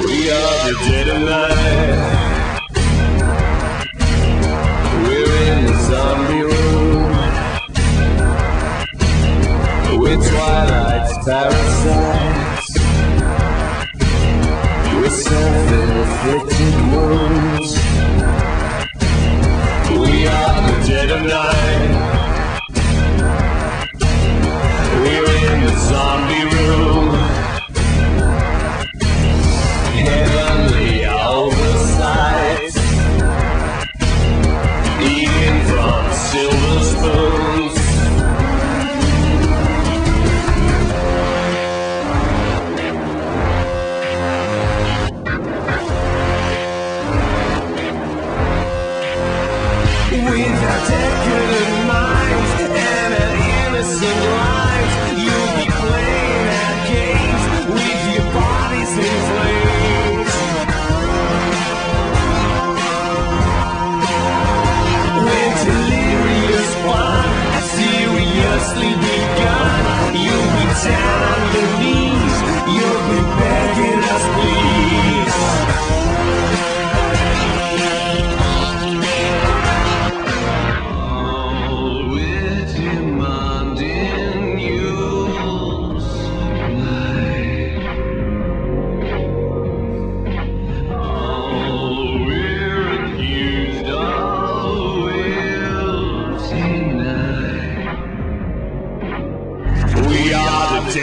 We are the dead alive. We're in the zombie room. We're Twilight's parasites. We're self-inflicted wounds. silver spoon.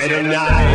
dead or not.